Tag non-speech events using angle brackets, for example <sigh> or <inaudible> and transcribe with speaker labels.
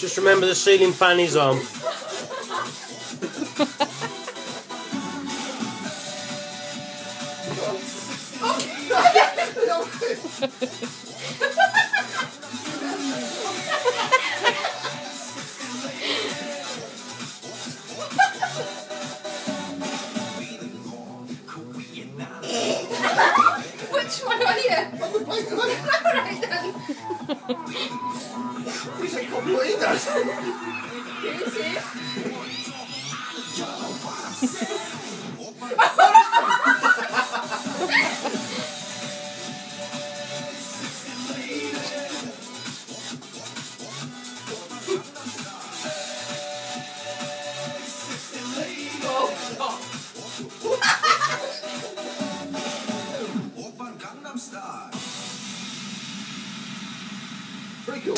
Speaker 1: Just remember the ceiling fan is on.
Speaker 2: Which one are you? <laughs>
Speaker 3: You said copy what he does.
Speaker 2: You see?
Speaker 3: Pretty cool.